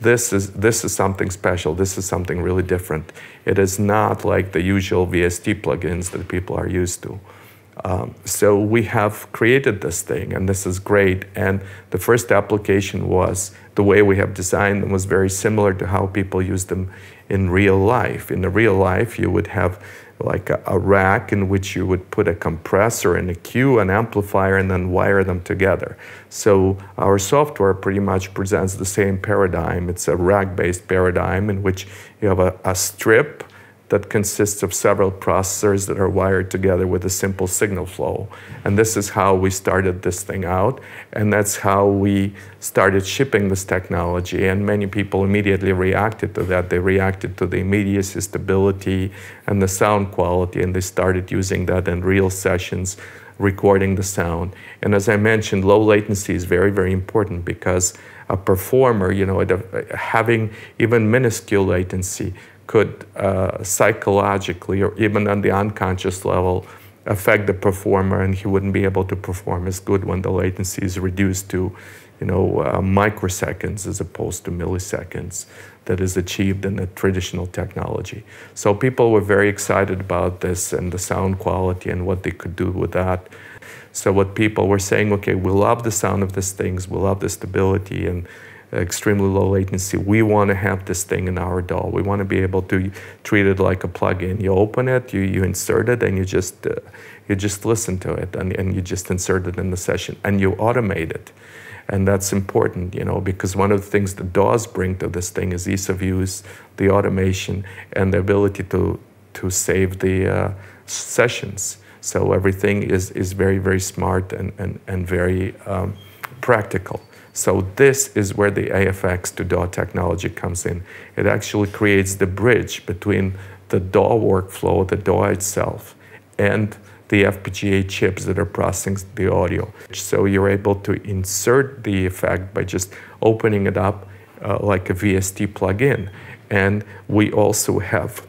this is, this is something special. This is something really different. It is not like the usual VST plugins that people are used to. Um, so we have created this thing, and this is great. And the first application was the way we have designed them was very similar to how people use them in real life. In the real life, you would have like a, a, rack in which you would put a compressor and a EQ, an amplifier, and then wire them together. So our software pretty much presents the same paradigm. It's a rack-based paradigm in which you have a, a strip that consists of several processors that are wired together with a simple signal flow. And this is how we started this thing out. And that's how we started shipping this technology. And many people immediately reacted to that. They reacted to the immediacy, stability, and the sound quality. And they started using that in real sessions, recording the sound. And as I mentioned, low latency is very, very important because a performer, you know, having even minuscule latency could uh, psychologically or even on the unconscious level affect the performer and he wouldn't be able to perform as good when the latency is reduced to you know uh, microseconds as opposed to milliseconds that is achieved in a traditional technology. So people were very excited about this and the sound quality and what they could do with that. So what people were saying okay we love the sound of these things. We love the stability and extremely low latency. We want to have this thing in our DAW. We want to be able to treat it like a plugin. You open it, you, you insert it, and you just uh, you just listen to it, and, and you just insert it in the session, and you automate it. And that's important, you know, because one of the things the DAWs bring to this thing is ease of use, the automation, and the ability to to save the uh, sessions. So everything is, is very, very smart and, and, and very um, practical. So this is where the AFX2DAW technology comes in. It actually creates the bridge between the DAW workflow, the DAW itself, and the FPGA chips that are processing the audio. So you're able to insert the effect by just opening it up uh, like a VST plugin. And we also have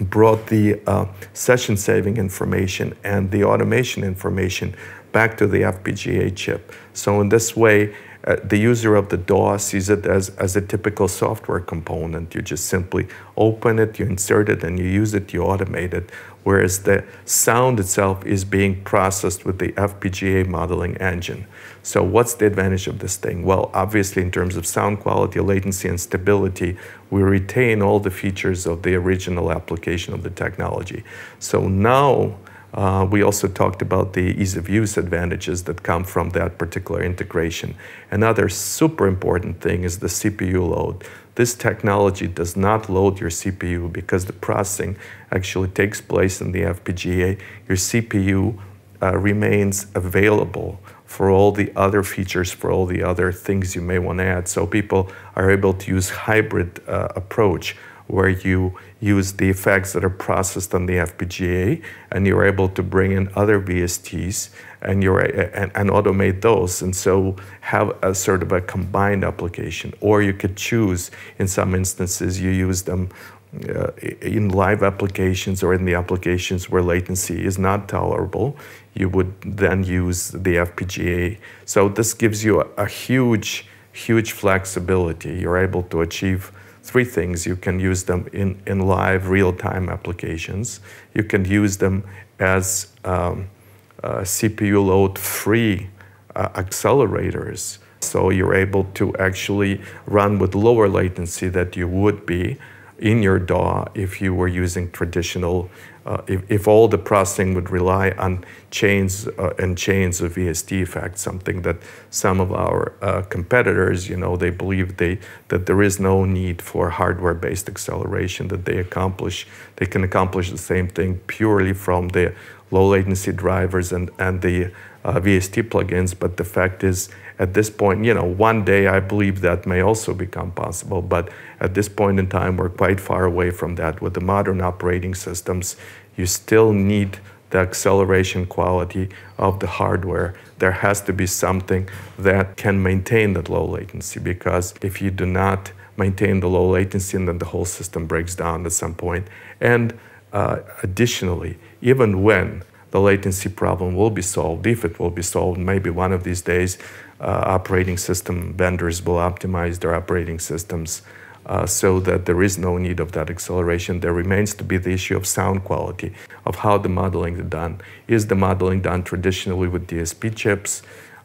brought the uh, session saving information and the automation information back to the FPGA chip. So in this way, uh, the user of the DAW sees it as, as a typical software component. You just simply open it, you insert it, and you use it, you automate it. Whereas the sound itself is being processed with the FPGA modeling engine. So what's the advantage of this thing? Well, obviously in terms of sound quality, latency, and stability, we retain all the features of the original application of the technology. So now uh, we also talked about the ease of use advantages that come from that particular integration. Another super important thing is the CPU load. This technology does not load your CPU because the processing actually takes place in the FPGA. Your CPU uh, remains available for all the other features, for all the other things you may want to add. So people are able to use hybrid uh, approach where you use the effects that are processed on the FPGA and you're able to bring in other VSTs and, you're, and, and automate those and so have a sort of a combined application. Or you could choose, in some instances, you use them uh, in live applications or in the applications where latency is not tolerable, you would then use the FPGA. So this gives you a, a huge, huge flexibility. You're able to achieve three things. You can use them in, in live, real-time applications. You can use them as um, uh, CPU load-free uh, accelerators. So you're able to actually run with lower latency that you would be in your DAW if you were using traditional uh, if, if, all the processing would rely on chains uh, and chains of VST effects, something that some of our uh, competitors, you know, they believe they, that there is no need for hardware-based acceleration, that they accomplish, they can accomplish the same thing purely from the low latency drivers and, and the uh, VST plugins. But the fact is, at this point, you know, one day I believe that may also become possible, but at this point in time, we're quite far away from that. With the modern operating systems, you still need the acceleration quality of the hardware. There has to be something that can maintain that low latency because if you do not maintain the low latency, then the whole system breaks down at some point. And uh, additionally, even when the latency problem will be solved. If it will be solved, maybe one of these days, uh, operating system vendors will optimize their operating systems uh, so that there is no need of that acceleration. There remains to be the issue of sound quality, of how the modeling is done. Is the modeling done traditionally with DSP chips?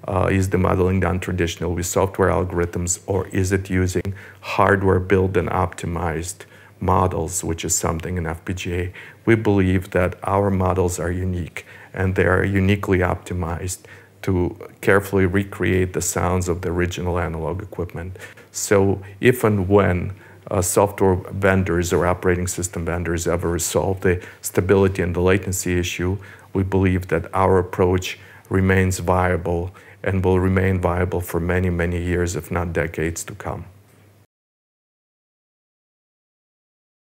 Uh, is the modeling done traditionally with software algorithms, or is it using hardware built and optimized models, which is something in FPGA? We believe that our models are unique and they are uniquely optimized to carefully recreate the sounds of the original analog equipment. So if and when uh, software vendors or operating system vendors ever resolve the stability and the latency issue, we believe that our approach remains viable and will remain viable for many, many years, if not decades to come.